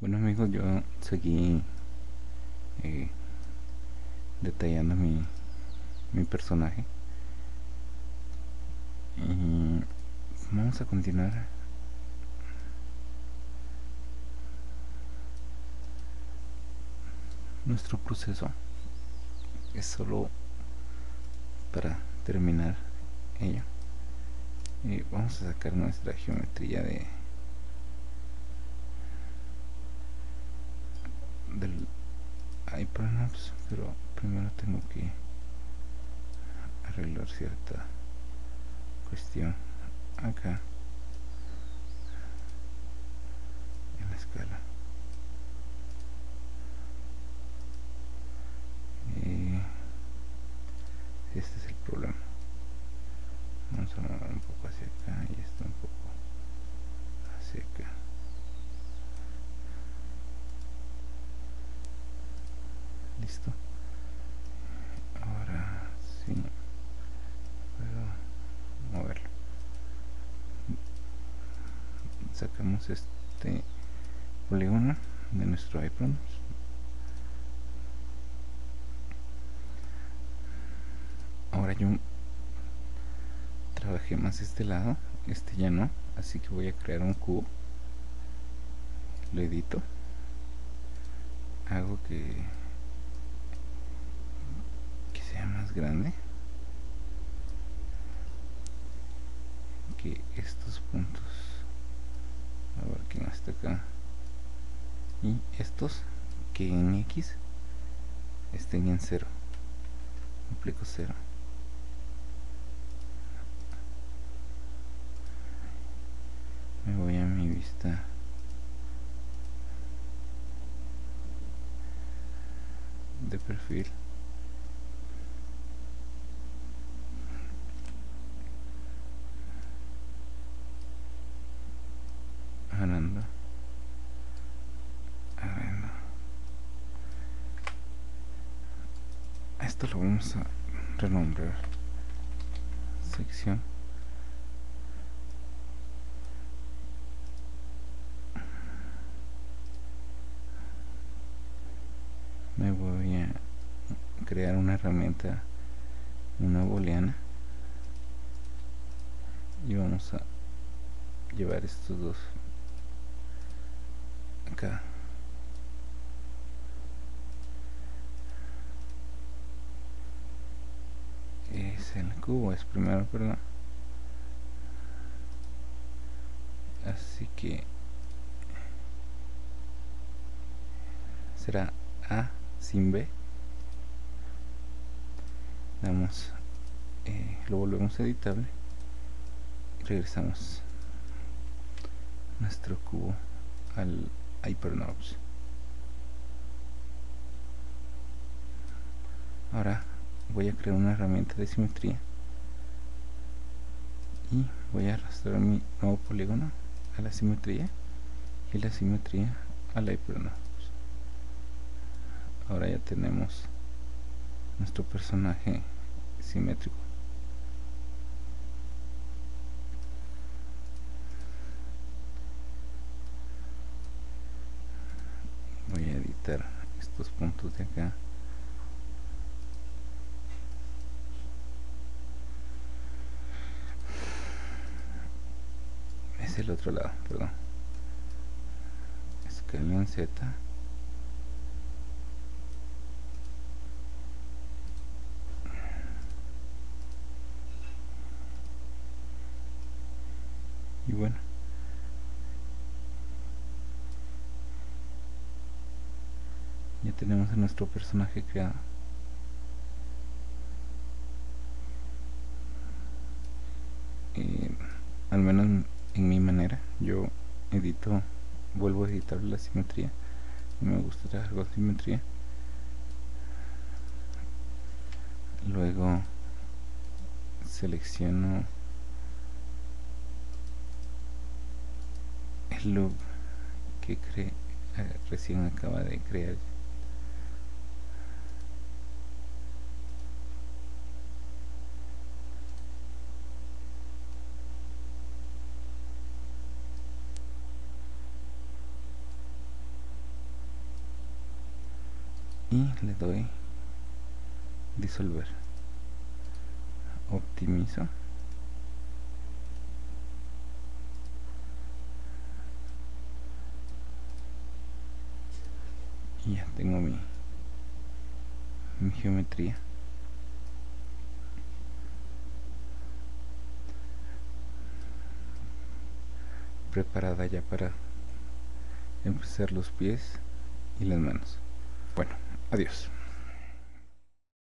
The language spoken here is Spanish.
Bueno amigos, yo seguí eh, detallando mi, mi personaje. Y vamos a continuar. Nuestro proceso es solo para terminar ello. Y vamos a sacar nuestra geometría de Hypernops pero primero tengo que arreglar cierta cuestión acá en la escala. Y este es el problema vamos a mover un poco hacia acá y esto un poco hacia acá listo. Ahora sí. Puedo moverlo. Sacamos este polígono de nuestro iPhone. Ahora yo trabajé más este lado este ya no así que voy a crear un cubo. Lo edito. Hago que sea más grande que estos puntos. A ver quién está acá y estos que en X estén en cero. Aplico cero. Me voy a mi vista. De perfil esto lo vamos a renombrar. Sección. Me voy a crear una herramienta una booleana. Y vamos a llevar estos dos acá es el cubo es primero perdón. Así que será A sin B. Damos eh, lo volvemos editable regresamos nuestro cubo al HyperNodes ahora voy a crear una herramienta de simetría y voy a arrastrar mi nuevo polígono a la simetría y la simetría al HyperNodes ahora ya tenemos nuestro personaje simétrico. Voy a editar estos puntos de acá es el otro lado perdón. En Z. Y bueno. Ya tenemos a nuestro personaje creado. Eh, al menos en mi manera. Yo edito vuelvo a editar la simetría. Me gusta trabajar con simetría. Luego selecciono el loop que cre recién acaba de crear y le doy disolver. Optimizo. Y ya tengo mi geometría. Preparada ya para empezar los pies y las manos. Bueno adiós